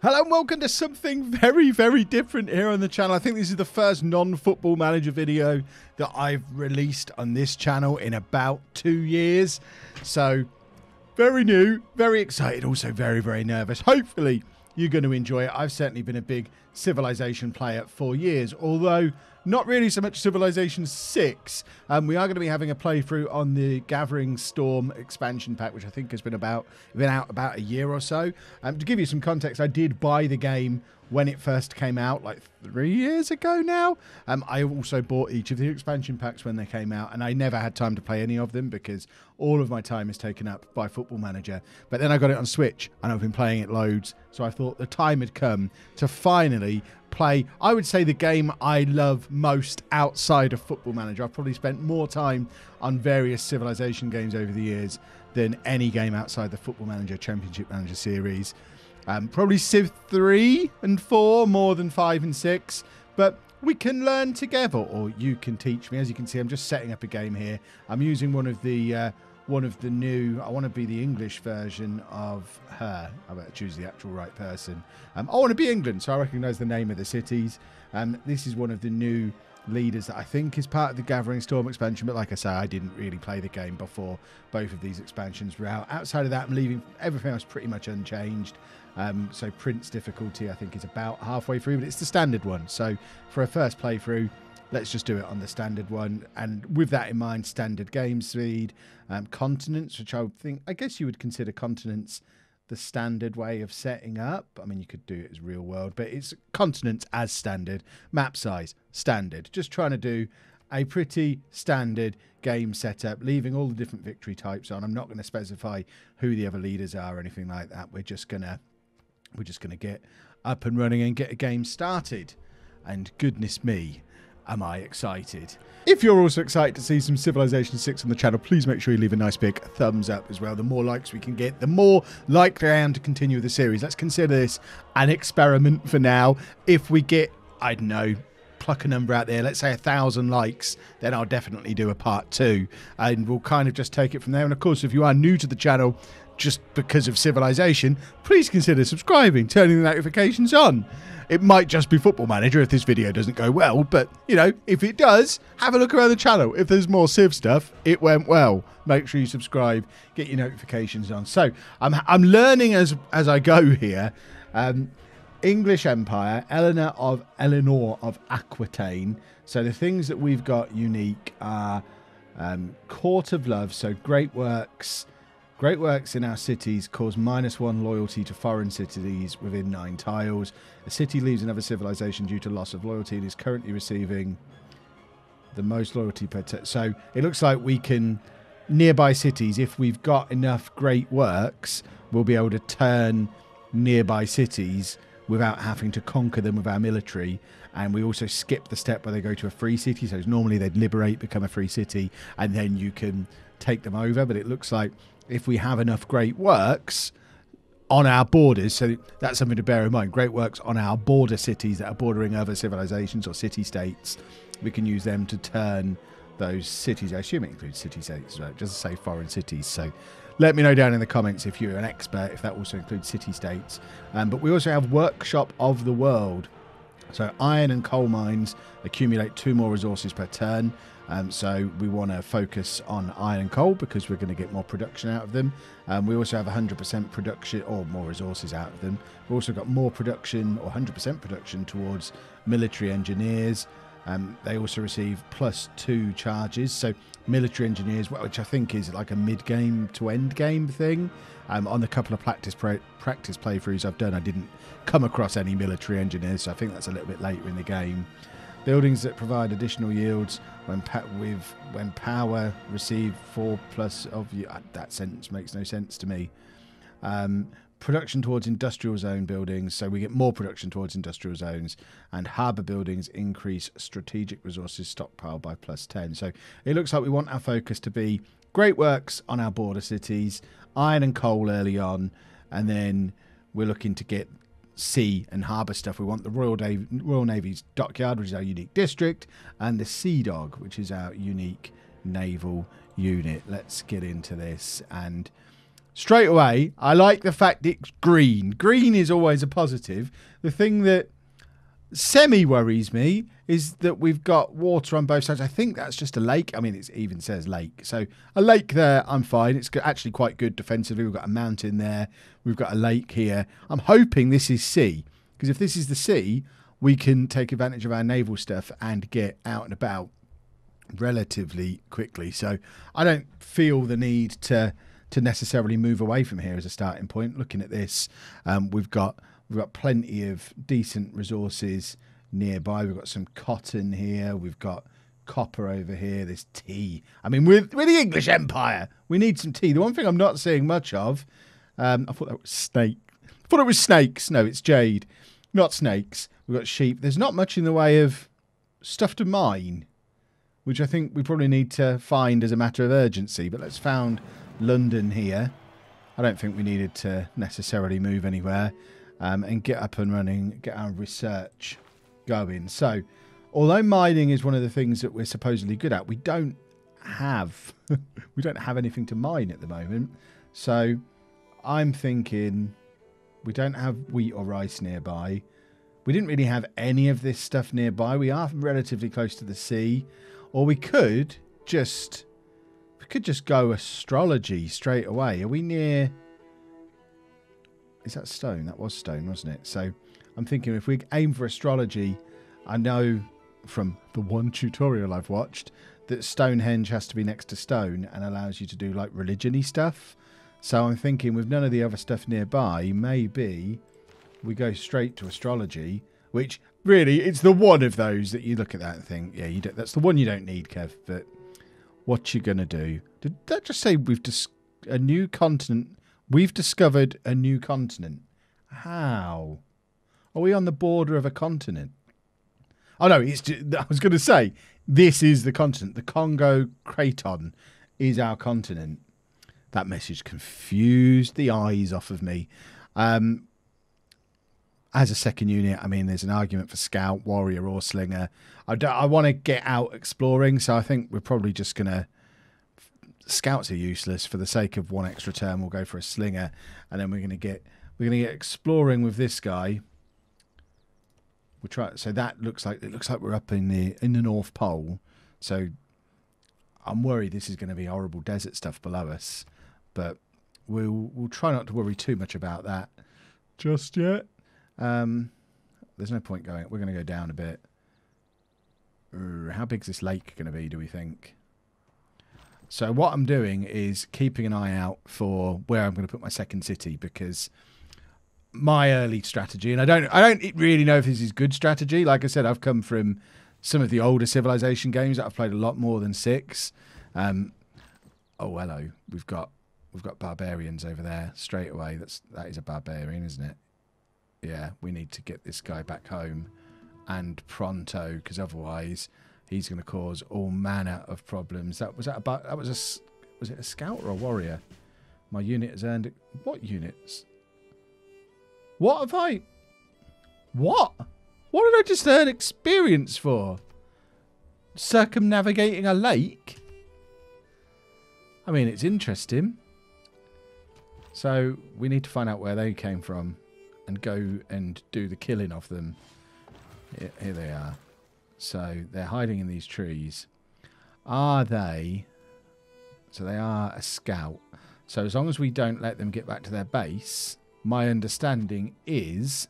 Hello and welcome to something very, very different here on the channel. I think this is the first non-football manager video that I've released on this channel in about two years. So, very new, very excited, also very, very nervous. Hopefully, you're going to enjoy it. I've certainly been a big Civilization player for years, although not really so much Civilization 6. Um, we are going to be having a playthrough on the Gathering Storm expansion pack, which I think has been about been out about a year or so. Um, to give you some context, I did buy the game when it first came out, like three years ago now. Um, I also bought each of the expansion packs when they came out, and I never had time to play any of them because all of my time is taken up by Football Manager. But then I got it on Switch, and I've been playing it loads. So I thought the time had come to finally play, I would say, the game I love most outside of Football Manager. I've probably spent more time on various Civilization games over the years than any game outside the Football Manager Championship Manager series. Um, probably Civ 3 and 4 more than 5 and 6, but we can learn together, or you can teach me. As you can see, I'm just setting up a game here. I'm using one of the uh, one of the new. I want to be the English version of her. I better choose the actual right person. Um, I want to be England, so I recognise the name of the cities. Um, this is one of the new leaders that I think is part of the Gathering Storm expansion. But like I say, I didn't really play the game before both of these expansions were out. Outside of that, I'm leaving everything else pretty much unchanged. Um, so Prince difficulty, I think, is about halfway through, but it's the standard one. So for a first playthrough, let's just do it on the standard one. And with that in mind, standard game speed, um, continents, which I would think, I guess you would consider continents the standard way of setting up. I mean, you could do it as real world, but it's continents as standard, map size standard. Just trying to do a pretty standard game setup, leaving all the different victory types on. I'm not going to specify who the other leaders are or anything like that. We're just gonna we're just gonna get up and running and get a game started. And goodness me, am I excited. If you're also excited to see some Civilization 6 on the channel, please make sure you leave a nice big thumbs up as well. The more likes we can get, the more likely I am to continue the series. Let's consider this an experiment for now. If we get, I don't know, pluck a number out there, let's say a thousand likes, then I'll definitely do a part two. And we'll kind of just take it from there. And of course, if you are new to the channel, just because of civilization, please consider subscribing, turning the notifications on. It might just be Football Manager if this video doesn't go well, but you know, if it does, have a look around the channel. If there's more Civ stuff, it went well. Make sure you subscribe, get your notifications on. So I'm I'm learning as as I go here. Um, English Empire, Eleanor of Eleanor of Aquitaine. So the things that we've got unique are um, Court of Love, so great works. Great works in our cities cause minus one loyalty to foreign cities within nine tiles. A city leaves another civilization due to loss of loyalty and is currently receiving the most loyalty per. So it looks like we can nearby cities. If we've got enough great works, we'll be able to turn nearby cities without having to conquer them with our military. And we also skip the step where they go to a free city. So normally they'd liberate, become a free city, and then you can take them over. But it looks like if we have enough great works on our borders. So that's something to bear in mind. Great works on our border cities that are bordering other civilizations or city states. We can use them to turn those cities. I assume it includes city states, right? Just to say foreign cities. So let me know down in the comments if you're an expert, if that also includes city states. Um, but we also have Workshop of the World. So iron and coal mines accumulate two more resources per turn. Um, so we want to focus on iron and coal because we're going to get more production out of them. Um, we also have 100% production or more resources out of them. We've also got more production or 100% production towards military engineers. Um, they also receive plus two charges. So military engineers, which I think is like a mid-game to end-game thing. Um, on the couple of practice practice playthroughs I've done, I didn't come across any military engineers, so I think that's a little bit later in the game. Buildings that provide additional yields when pa- with when power receive four plus of you. Uh, that sentence makes no sense to me. Um, production towards industrial zone buildings, so we get more production towards industrial zones, and harbour buildings increase strategic resources stockpile by plus 10. So it looks like we want our focus to be great works on our border cities, iron and coal early on, and then we're looking to get sea and harbour stuff. We want the Royal, Royal Navy's dockyard, which is our unique district, and the Sea Dog, which is our unique naval unit. Let's get into this and straight away, I like the fact it's green. Green is always a positive. The thing that semi worries me is that we've got water on both sides. I think that's just a lake. I mean, it even says lake. So a lake there, I'm fine. It's actually quite good defensively. We've got a mountain there. We've got a lake here. I'm hoping this is sea because if this is the sea, we can take advantage of our naval stuff and get out and about relatively quickly. So I don't feel the need to to necessarily move away from here as a starting point. Looking at this, um, we've got we've got plenty of decent resources nearby. We've got some cotton here. We've got copper over here. There's tea. I mean, we're, we're the English Empire. We need some tea. The one thing I'm not seeing much of, um, I thought that was snake. I thought it was snakes. No, it's jade, not snakes. We've got sheep. There's not much in the way of stuff to mine, which I think we probably need to find as a matter of urgency. But let's found London here. I don't think we needed to necessarily move anywhere um, and get up and running, get our research going. So, although mining is one of the things that we're supposedly good at, we don't have we don't have anything to mine at the moment. So, I'm thinking we don't have wheat or rice nearby. We didn't really have any of this stuff nearby. We are relatively close to the sea, or we could just we could just go astrology straight away. Are we near? Is that stone? That was stone, wasn't it? So I'm thinking if we aim for astrology, I know from the one tutorial I've watched that Stonehenge has to be next to stone and allows you to do like religiony stuff. So I'm thinking with none of the other stuff nearby, maybe we go straight to astrology, which really it's the one of those that you look at that and think, yeah, you that's the one you don't need, Kev. But what you gonna do? Did that just say we've dis- a new continent? We've discovered a new continent. How? Are we on the border of a continent? Oh no, it's. Just, I was going to say this is the continent. The Congo Craton is our continent. That message confused the eyes off of me. Um, as a second unit, I mean, there's an argument for scout, warrior, or slinger. I, I want to get out exploring, so I think we're probably just going to. Scouts are useless for the sake of one extra turn. We'll go for a slinger, and then we're going to get we're going to get exploring with this guy. We'll try. So that looks like it looks like we're up in the in the North Pole. So I'm worried this is going to be horrible desert stuff below us, but we'll we'll try not to worry too much about that just yet. Um, there's no point going. We're going to go down a bit. How big's this lake going to be? Do we think? So what I'm doing is keeping an eye out for where I'm going to put my second city because my early strategy, and I don't I don't really know if this is good strategy. Like I said, I've come from some of the older Civilization games that I've played a lot more than six. Um, oh hello, we've got we've got barbarians over there straight away. That's that is a barbarian, isn't it? Yeah, we need to get this guy back home and pronto because otherwise he's going to cause all manner of problems. That was that about that was a was it a scout or a warrior? My unit has earned what units? What have I? What? What did I just earn experience for? Circumnavigating a lake? I mean, it's interesting. So we need to find out where they came from and go and do the killing of them. Here, here they are. So they're hiding in these trees. Are they? So they are a scout. So as long as we don't let them get back to their base, my understanding is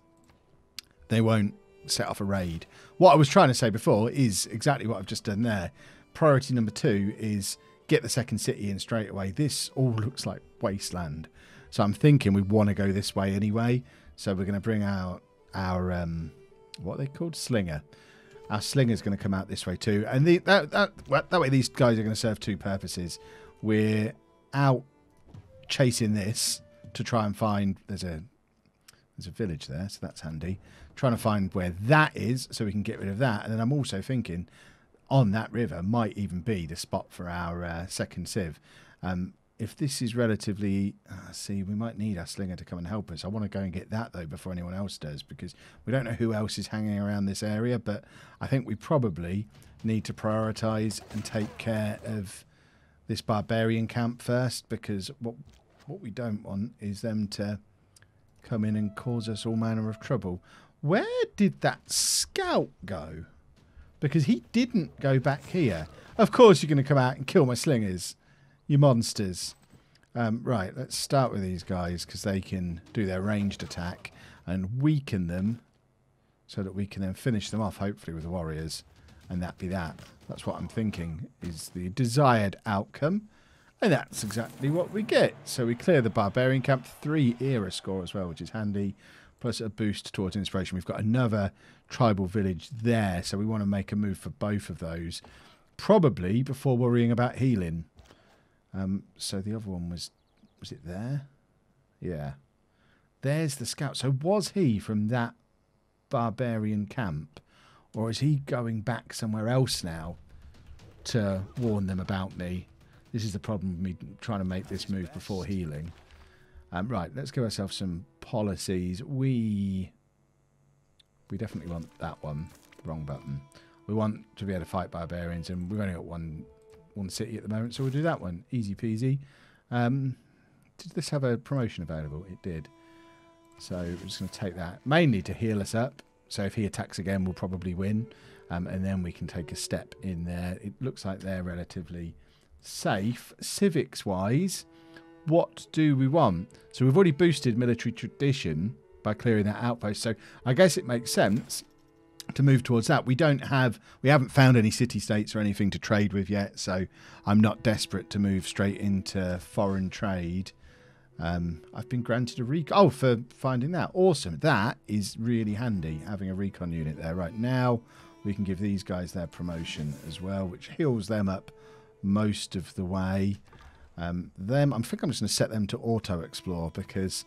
they won't set off a raid. What I was trying to say before is exactly what I've just done there. Priority number two is get the second city in straight away. This all looks like wasteland. So I'm thinking we want to go this way anyway. So we're going to bring out our, um, what they called? Slinger. Our slinger's going to come out this way too. And the, that, that, that way these guys are going to serve two purposes. We're out chasing this to try and find there's a there's a village there, so that's handy. Trying to find where that is so we can get rid of that. And then I'm also thinking on that river might even be the spot for our uh, second sieve. Um, if this is relatively, uh, see, we might need our slinger to come and help us. I want to go and get that though before anyone else does because we don't know who else is hanging around this area. But I think we probably need to prioritise and take care of this barbarian camp first because what what we don't want is them to come in and cause us all manner of trouble. Where did that scout go? Because he didn't go back here. Of course, you're going to come out and kill my slingers, you monsters. Um, right, let's start with these guys because they can do their ranged attack and weaken them so that we can then finish them off, hopefully, with the warriors. And that be that. That's what I'm thinking is the desired outcome. And that's exactly what we get. So we clear the Barbarian Camp, three era score as well, which is handy, plus a boost towards inspiration. We've got another tribal village there, so we want to make a move for both of those, probably before worrying about healing. Um, so the other one was, was it there? Yeah. There's the scout. So was he from that barbarian camp? Or is he going back somewhere else now to warn them about me? This is the problem with me trying to make this move before healing. Um, right, let's give ourselves some policies. We we definitely want that one. Wrong button. We want to be able to fight barbarians, and we've only got one one city at the moment, so we'll do that one. Easy peasy. Um, did this have a promotion available? It did. So we're just going to take that mainly to heal us up. So if he attacks again, we'll probably win, um, and then we can take a step in there. It looks like they're relatively safe. Civics wise, what do we want? So we've already boosted military tradition by clearing that outpost. So I guess it makes sense to move towards that. We don't have, we haven't found any city states or anything to trade with yet. So I'm not desperate to move straight into foreign trade. Um, I've been granted a recon. Oh, for finding that. Awesome. That is really handy, having a recon unit there. Right now, we can give these guys their promotion as well, which heals them up most of the way. Um, them, I think I'm just going to set them to auto explore because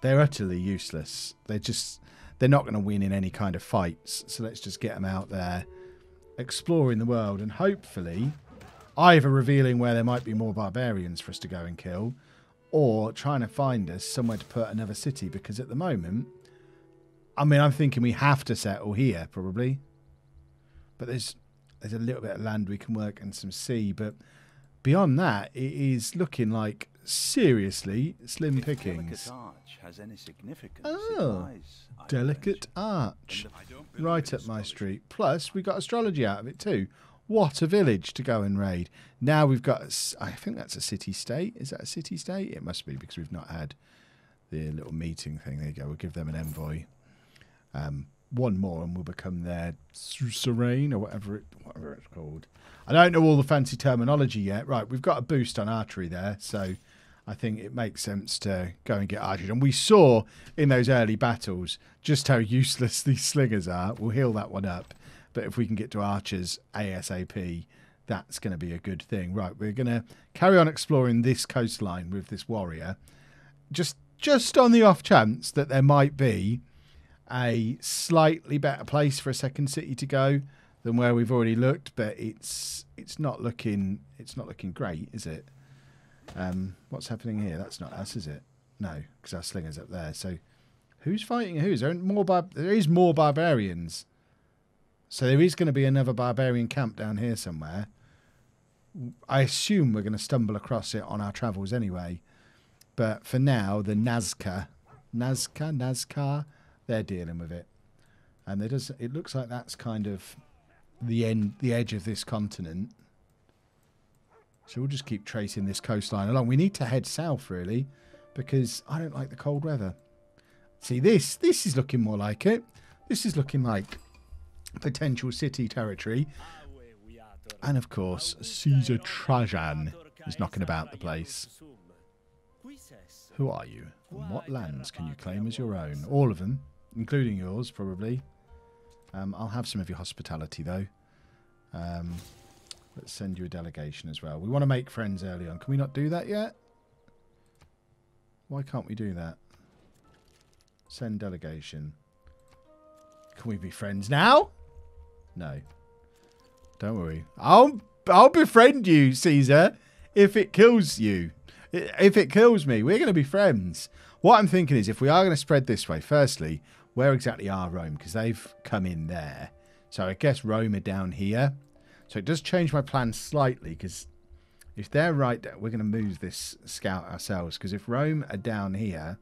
they're utterly useless. They're just they're not going to win in any kind of fights. So let's just get them out there, exploring the world, and hopefully, either revealing where there might be more barbarians for us to go and kill, or trying to find us somewhere to put another city. Because at the moment, I mean, I'm thinking we have to settle here probably, but there's there's a little bit of land we can work and some sea, but beyond that, it is looking like seriously slim pickings. Oh, delicate arch. Right up my street. Plus, we got astrology out of it too. What a village to go and raid. Now we've got, I think that's a city state. Is that a city state? It must be because we've not had the little meeting thing. There you go. We'll give them an envoy. Um, one more and we'll become their serene or whatever it whatever it's called. I don't know all the fancy terminology yet. Right, we've got a boost on archery there, so I think it makes sense to go and get archery. And we saw in those early battles just how useless these slingers are. We'll heal that one up, but if we can get to archers ASAP, that's going to be a good thing. Right, we're going to carry on exploring this coastline with this warrior, just just on the off chance that there might be a slightly better place for a second city to go than where we've already looked, but it's it's not looking it's not looking great, is it? Um, what's happening here? That's not us, is it? No, because our slinger's up there. So who's fighting who? Is there more bar- there is more barbarians. So there is going to be another barbarian camp down here somewhere. I assume we're going to stumble across it on our travels anyway. But for now, the Nazca, Nazca, Nazca, they're dealing with it. And it does it looks like that's kind of the end the edge of this continent. So we'll just keep tracing this coastline along. We need to head south really, because I don't like the cold weather. See this this is looking more like it. This is looking like potential city territory. And of course, Caesar Trajan is knocking about the place. Who are you? And what lands can you claim as your own? All of them including yours, probably. Um, I'll have some of your hospitality, though. Um, let's send you a delegation as well. We want to make friends early on. Can we not do that yet? Why can't we do that? Send delegation. Can we be friends now? No. Don't worry. I'll I'll befriend you, Caesar, if it kills you. If it kills me, we're going to be friends. What I'm thinking is if we are going to spread this way, firstly, where exactly are Rome? Because they've come in there. So I guess Rome are down here. So it does change my plan slightly because If they're right, we're going to move this scout ourselves because if Rome are down here,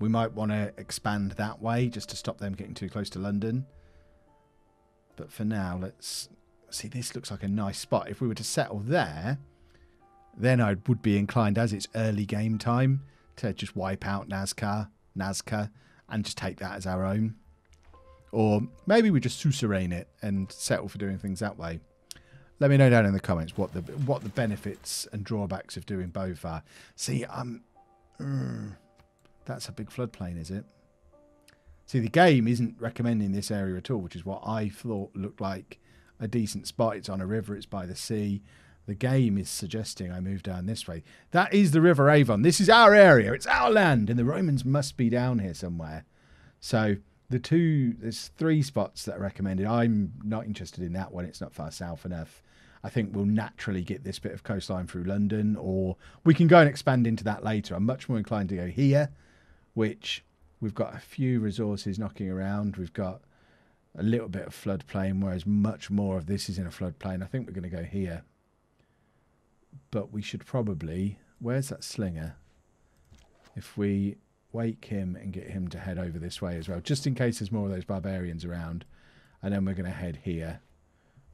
we might want to expand that way just to stop them getting too close to London. But for now, let's see. This looks like a nice spot. If we were to settle there, then I would be inclined, as it's early game time, to just wipe out Nazca, Nazca, and just take that as our own. Or maybe we just suzerain it and settle for doing things that way. Let me know down in the comments what the what the benefits and drawbacks of doing both are. See, um, mm, that's a big floodplain, is it? See, the game isn't recommending this area at all, which is what I thought looked like a decent spot. It's on a river, it's by the sea. The game is suggesting I move down this way. That is the River Avon. This is our area. It's our land, and the Romans must be down here somewhere. So the two, there's three spots that are recommended. I'm not interested in that one. It's not far south enough. I think we'll naturally get this bit of coastline through London, or we can go and expand into that later. I'm much more inclined to go here, which we've got a few resources knocking around. We've got a little bit of floodplain, whereas much more of this is in a floodplain. I think we're going to go here but we should probably... Where's that slinger? If we wake him and get him to head over this way as well, just in case there's more of those barbarians around. And then we're going to head here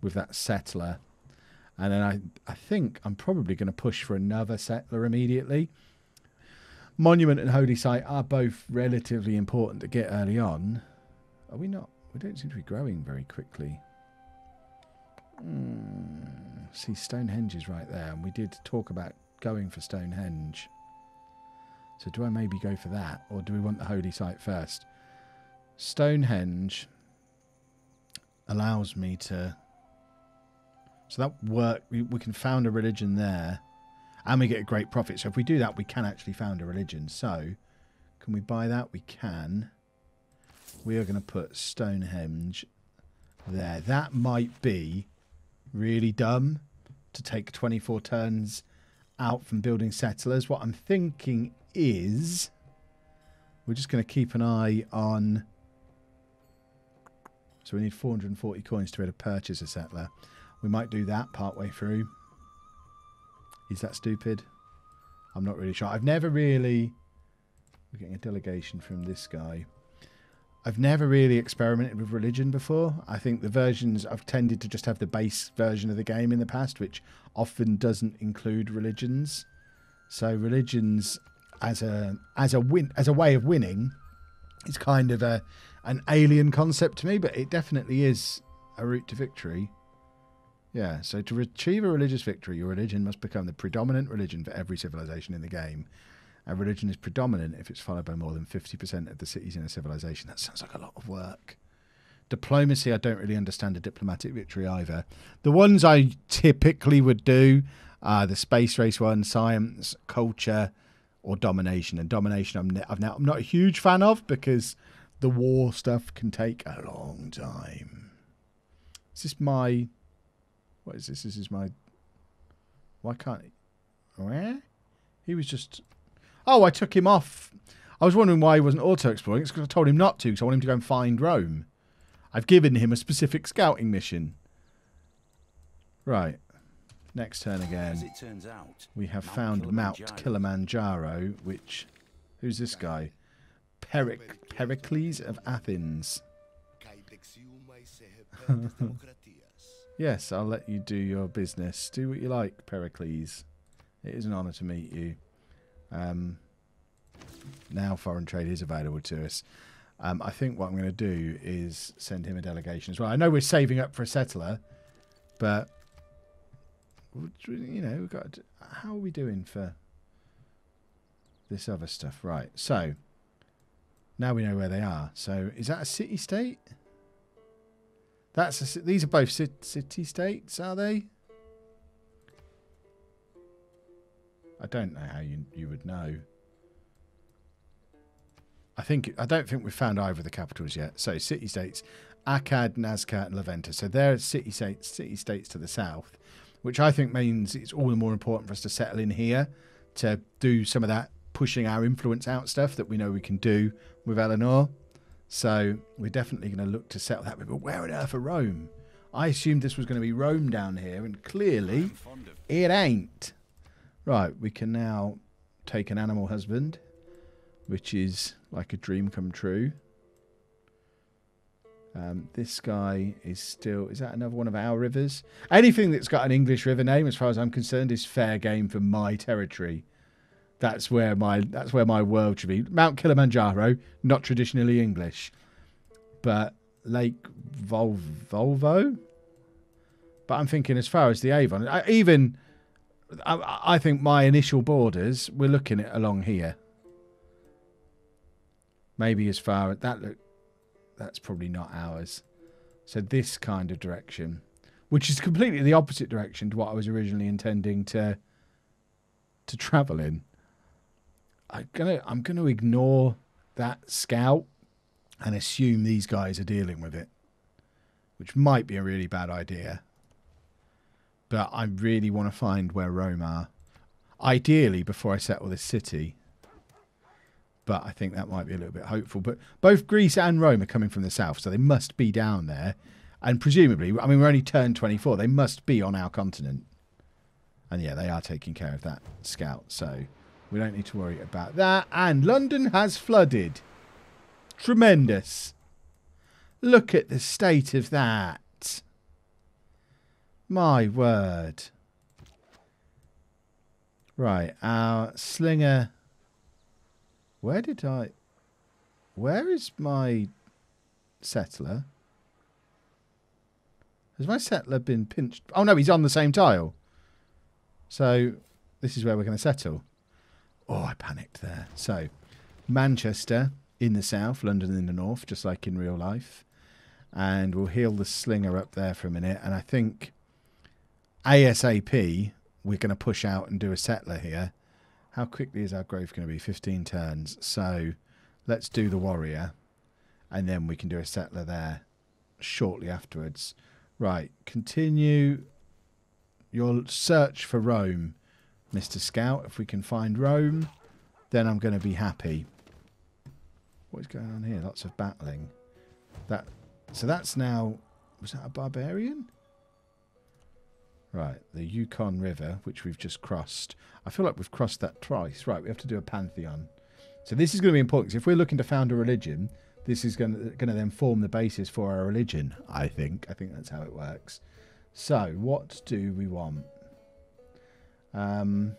with that settler. And then I, I think I'm probably going to push for another settler immediately. Monument and Holy Site are both relatively important to get early on. Are we not? We don't seem to be growing very quickly. Hmm. See, Stonehenge is right there, and we did talk about going for Stonehenge. So do I maybe go for that, or do we want the holy site first? Stonehenge allows me to... So that work, we, we can found a religion there, and we get a great prophet. So if we do that, we can actually found a religion. So can we buy that? We can. We are going to put Stonehenge there. That might be really dumb to take 24 turns out from building settlers. What I'm thinking is we're just going to keep an eye on. So we need 440 coins to be able to purchase a settler. We might do that part way through. Is that stupid? I'm not really sure. I've never really... We're getting a delegation from this guy. I've never really experimented with religion before. I think the versions I've tended to just have the base version of the game in the past, which often doesn't include religions. So religions as a as a win as a way of winning is kind of a an alien concept to me, but it definitely is a route to victory. Yeah, so to achieve a religious victory, your religion must become the predominant religion for every civilization in the game a religion is predominant if it's followed by more than 50% of the cities in a civilization. That sounds like a lot of work. Diplomacy, I don't really understand a diplomatic victory either. The ones I typically would do are the space race one, science, culture, or domination. And domination, I'm, I've now, I'm not a huge fan of because the war stuff can take a long time. Is this my. What is this? This is my. Why can't he? Where? He was just Oh, I took him off. I was wondering why he wasn't auto exploring. It's because I told him not to, because I want him to go and find Rome. I've given him a specific scouting mission. Right. Next turn again. Out, we have Mount found Kilimanjaro. Mount Kilimanjaro, which... Who's this guy? Peric Pericles of Athens. yes, I'll let you do your business. Do what you like, Pericles. It is an honour to meet you. Um, now foreign trade is available to us. Um, I think what I'm going to do is send him a delegation as well. I know we're saving up for a settler, but you know, we've got. How are we doing for this other stuff? Right. So now we know where they are. So is that a city state? That's a, these are both city states, are they? I don't know how you you would know. I think I don't think we've found either of the capitals yet. So city states, Akkad, Nazca, and La Venta. So they're city states, city states to the south, which I think means it's all the more important for us to settle in here to do some of that pushing our influence out stuff that we know we can do with Eleanor. So we're definitely going to look to settle that. But where on earth are Rome? I assumed this was going to be Rome down here, and clearly it ain't. Right, we can now take an animal husband, which is like a dream come true. Um, this guy is still. Is that another one of our rivers? Anything that's got an English river name, as far as I'm concerned, is fair game for my territory. That's where my that's where my world should be. Mount Kilimanjaro, not traditionally English, but Lake Vol- Volvo. But I'm thinking, as far as the Avon, I, even I, I think my initial borders, we're looking at along here. Maybe as far as that look that's probably not ours. So this kind of direction, which is completely the opposite direction to what I was originally intending to to travel in. I'm gonna I'm gonna ignore that scout and assume these guys are dealing with it, which might be a really bad idea. But I really want to find where Rome are, ideally before I settle this city but I think that might be a little bit hopeful. But both Greece and Rome are coming from the south, so they must be down there. And presumably, I mean, we're only turned 24. They must be on our continent. And yeah, they are taking care of that scout, so we don't need to worry about that. And London has flooded. Tremendous. Look at the state of that. My word. Right, our slinger where did I... Where is my settler? Has my settler been pinched? Oh, no, he's on the same tile. So this is where we're going to settle. Oh, I panicked there. So Manchester in the south, London in the north, just like in real life. And we'll heal the slinger up there for a minute. And I think ASAP, we're going to push out and do a settler here how quickly is our growth going to be? 15 turns. So let's do the warrior. And then we can do a settler there shortly afterwards. Right, continue your search for Rome, Mr. Scout. If we can find Rome, then I'm going to be happy. What is going on here? Lots of battling. That so that's now was that a barbarian? Right, the Yukon River, which we've just crossed. I feel like we've crossed that twice. Right, we have to do a pantheon. So this is going to be important. If we're looking to found a religion, this is going to, going to then form the basis for our religion, I think. I think that's how it works. So, what do we want? Um,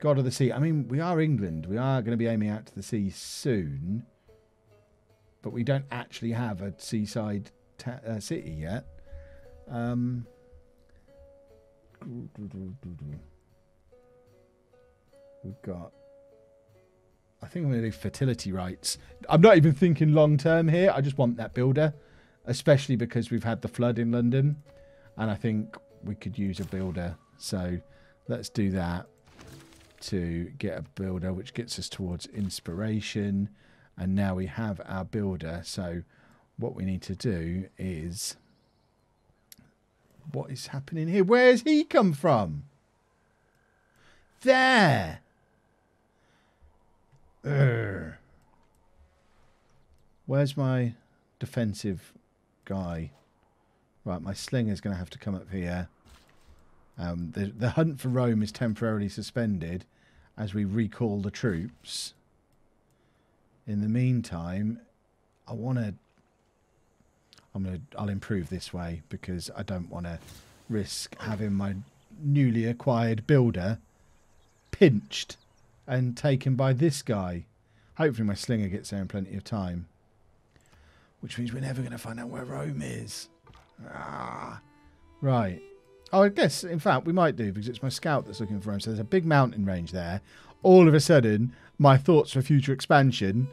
God of the Sea. I mean, we are England. We are going to be aiming out to the sea soon. But we don't actually have a seaside uh, city yet. Um, We've got. I think I'm going to do fertility rites. I'm not even thinking long term here. I just want that builder, especially because we've had the flood in London, and I think we could use a builder. So let's do that to get a builder, which gets us towards inspiration. And now we have our builder. So what we need to do is what is happening here? Where has he come from? There. Urgh. Where's my defensive guy? Right, my slinger's going to have to come up here. Um, the, the hunt for Rome is temporarily suspended as we recall the troops. In the meantime, I want to I'm gonna I'll improve this way because I don't want to risk having my newly acquired builder pinched and taken by this guy. Hopefully my slinger gets there in plenty of time. Which means we're never going to find out where Rome is. Ah. Right. Oh, I guess, in fact, we might do because it's my scout that's looking for him. So there's a big mountain range there. All of a sudden, my thoughts for future expansion.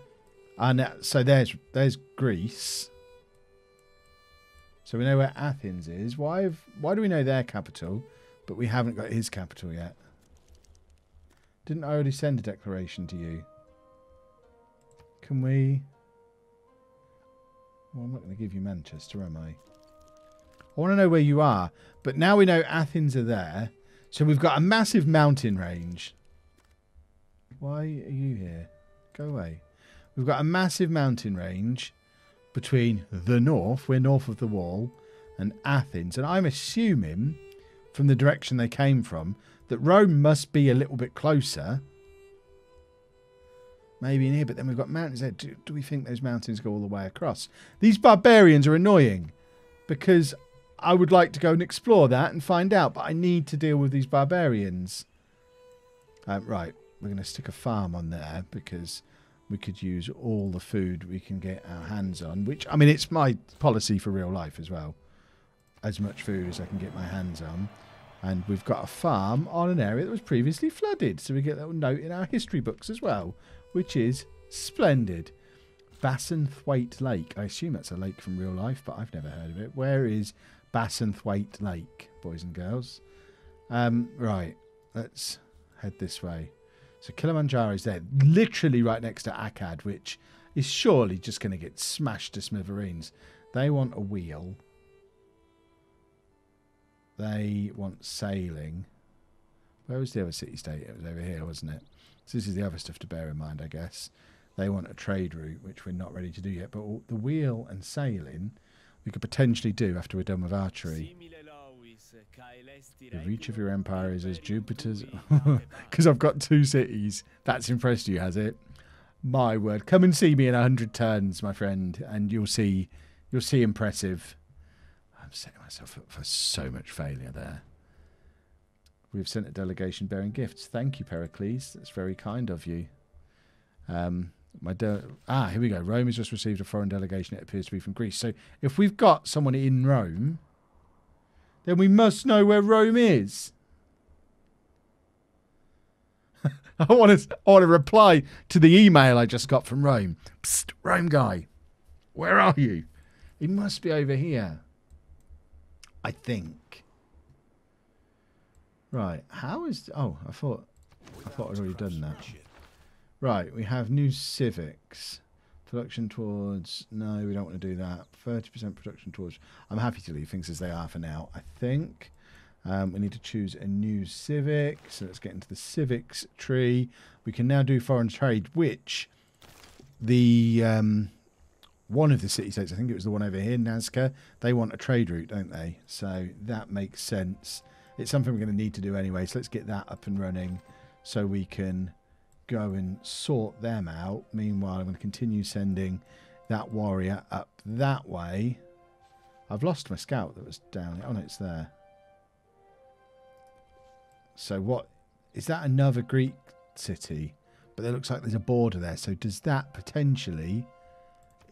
And so there's there's Greece. So we know where Athens is. Why have, why do we know their capital, but we haven't got his capital yet? Didn't I already send a declaration to you? Can we... Well, I'm not going to give you Manchester, am I? I want to know where you are. But now we know Athens are there. So we've got a massive mountain range. Why are you here? Go away. We've got a massive mountain range between the north, we're north of the wall, and Athens. And I'm assuming from the direction they came from that Rome must be a little bit closer. Maybe in here, but then we've got mountains there. Do, do we think those mountains go all the way across? These barbarians are annoying because I would like to go and explore that and find out, but I need to deal with these barbarians. Um, right, we're going to stick a farm on there because we could use all the food we can get our hands on, which, I mean, it's my policy for real life as well. As much food as I can get my hands on. And we've got a farm on an area that was previously flooded, so we get a little note in our history books as well, which is splendid. Bassenthwaite Lake. I assume that's a lake from real life, but I've never heard of it. Where is Bassenthwaite Lake, boys and girls? Um, right, let's head this way. So Kilimanjaro is there, literally right next to Akkad, which is surely just going to get smashed to smithereens. They want a wheel. They want sailing. Where was the other city state? It was over here, wasn't it? So this is the other stuff to bear in mind, I guess. They want a trade route, which we're not ready to do yet. But the wheel and sailing, we could potentially do after we're done with archery. The reach of your empire is as Jupiter's. Because I've got two cities. That's impressed you, has it? My word. Come and see me in a hundred turns, my friend, and you'll see. You'll see impressive. I'm setting myself up for so much failure there. We've sent a delegation bearing gifts. Thank you, Pericles. That's very kind of you. Um, my ah, here we go. Rome has just received a foreign delegation. It appears to be from Greece. So if we've got someone in Rome then we must know where Rome is. I want to I want to reply to the email I just got from Rome. Psst, Rome guy, where are you? He must be over here. I think. Right. How is? Oh, I thought I thought I'd already done that. Right. We have new civics. Production towards... No, we don't want to do that. 30% production towards... I'm happy to leave things as they are for now, I think. Um, we need to choose a new civic. So let's get into the civics tree. We can now do foreign trade, which the... Um, one of the city states, I think it was the one over here, Nazca, they want a trade route, don't they? So that makes sense. It's something we're going to need to do anyway. So let's get that up and running so we can go and sort them out. Meanwhile, I'm going to continue sending that warrior up that way. I've lost my scout that was down. Oh, no, it's there. So what... Is that another Greek city? But it looks like there's a border there. So does that potentially...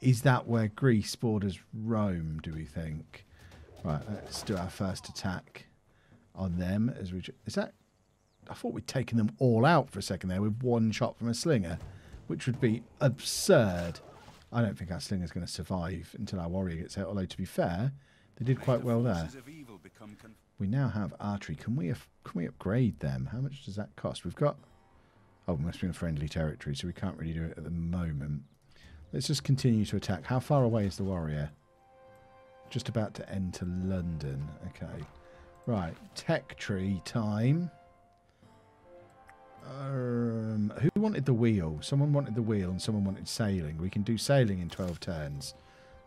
Is that where Greece borders Rome, do we think? Right, let's do our first attack on them. As we, Is that I thought we'd taken them all out for a second there with one shot from a slinger, which would be absurd. I don't think our slinger's going to survive until our warrior gets out, although to be fair, they did quite well there. We now have archery. Can we can we upgrade them? How much does that cost? We've got... Oh, we must be in friendly territory, so we can't really do it at the moment. Let's just continue to attack. How far away is the warrior? Just about to enter London. Okay. Right. Tech tree time. Um, who wanted the wheel? Someone wanted the wheel and someone wanted sailing. We can do sailing in 12 turns.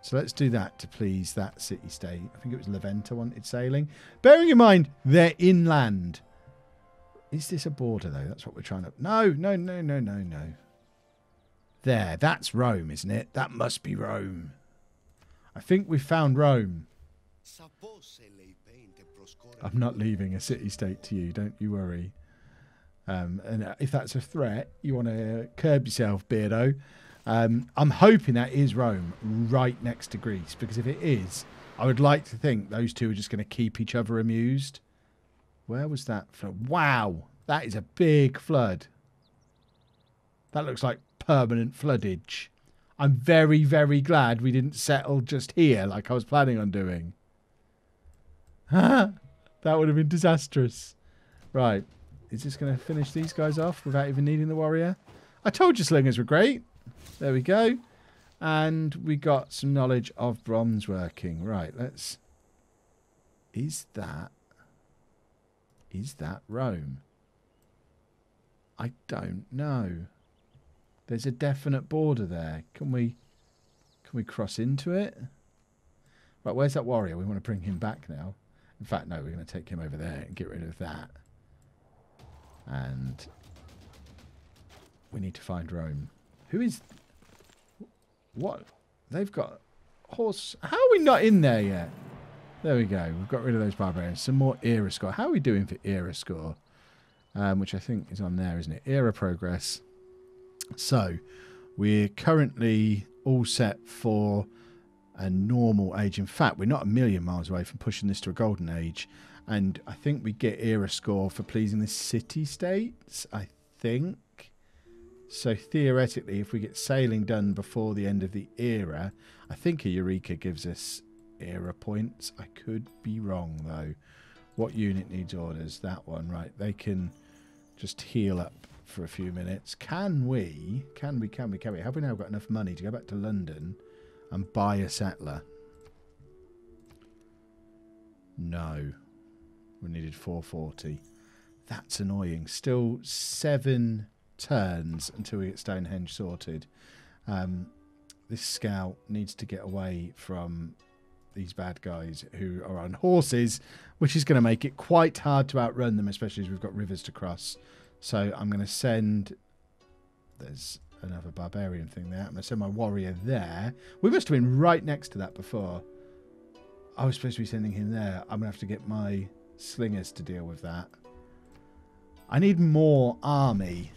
So let's do that to please that city-state. I think it was La Venta wanted sailing. Bearing in mind, they're inland. Is this a border, though? That's what we're trying to... No, no, no, no, no, no. There, that's Rome, isn't it? That must be Rome. I think we found Rome. I'm not leaving a city-state to you, don't you worry. Um, and uh, if that's a threat, you want to curb yourself, Beardo. Um, I'm hoping that is Rome, right next to Greece, because if it is, I would like to think those two are just going to keep each other amused. Where was that flood? Wow, that is a big flood. That looks like permanent floodage. I'm very, very glad we didn't settle just here like I was planning on doing. that would have been disastrous. Right, is this going to finish these guys off without even needing the warrior? I told you slingers were great. There we go. And we got some knowledge of bronze working. Right, let's... Is that... Is that Rome? I don't know. There's a definite border there. Can we... Can we cross into it? Right, where's that warrior? We want to bring him back now. In fact, no, we're going to take him over there and get rid of that. And we need to find Rome. Who is... What? They've got horse... How are we not in there yet? There we go. We've got rid of those barbarians. Some more era score. How are we doing for era score? Um, which I think is on there, isn't it? Era progress. So, we're currently all set for a normal age. In fact, we're not a million miles away from pushing this to a golden age. And I think we get era score for pleasing the city states, I think. So theoretically, if we get sailing done before the end of the era, I think a Eureka gives us era points. I could be wrong though. What unit needs orders? That one, right. They can just heal up for a few minutes. Can we, can we, can we, can we, have we now got enough money to go back to London and buy a settler? No. We needed 440. That's annoying. Still seven turns until we get Stonehenge sorted. Um, this scout needs to get away from these bad guys who are on horses, which is going to make it quite hard to outrun them, especially as we've got rivers to cross. So I'm going to send. There's another barbarian thing there. I'm going to send my warrior there. We must have been right next to that before. I was supposed to be sending him there. I'm going to have to get my slingers to deal with that. I need more army.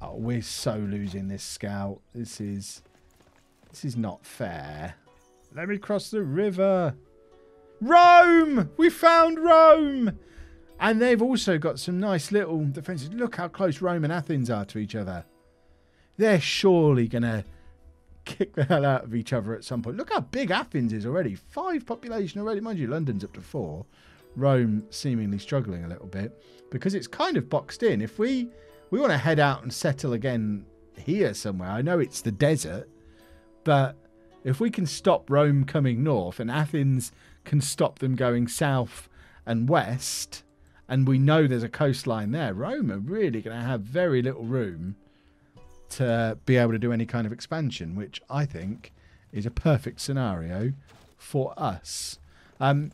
Oh, we're so losing this scout. This is... This is not fair. Let me cross the river. Rome! We found Rome! And they've also got some nice little defences. Look how close Rome and Athens are to each other. They're surely going to kick the hell out of each other at some point. Look how big Athens is already. Five population already. Mind you, London's up to four. Rome seemingly struggling a little bit because it's kind of boxed in. If we we want to head out and settle again here somewhere, I know it's the desert, but if we can stop Rome coming north and Athens can stop them going south and west, and we know there's a coastline there, Rome are really going to have very little room to be able to do any kind of expansion, which I think is a perfect scenario for us. Um,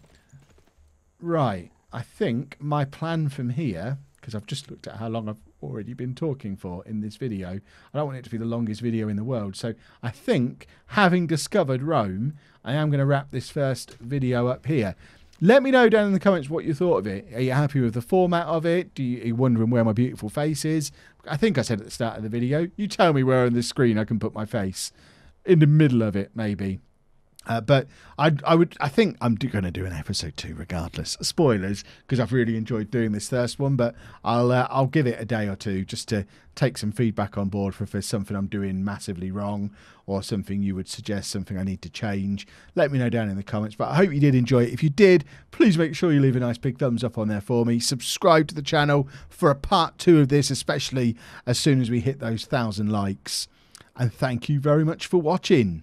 right, I think my plan from here, because I've just looked at how long I've already been talking for in this video. I don't want it to be the longest video in the world. So I think, having discovered Rome, I am going to wrap this first video up here. Let me know down in the comments what you thought of it. Are you happy with the format of it? Do you, are you wondering where my beautiful face is? I think I said at the start of the video. You tell me where on the screen I can put my face. In the middle of it, maybe. Uh, but I, I would, I think I'm going to do an episode two, regardless. Spoilers, because I've really enjoyed doing this first one. But I'll, uh, I'll give it a day or two just to take some feedback on board for if there's something I'm doing massively wrong or something you would suggest, something I need to change. Let me know down in the comments. But I hope you did enjoy it. If you did, please make sure you leave a nice big thumbs up on there for me. Subscribe to the channel for a part two of this, especially as soon as we hit those thousand likes. And thank you very much for watching.